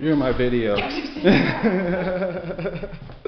You're in my video.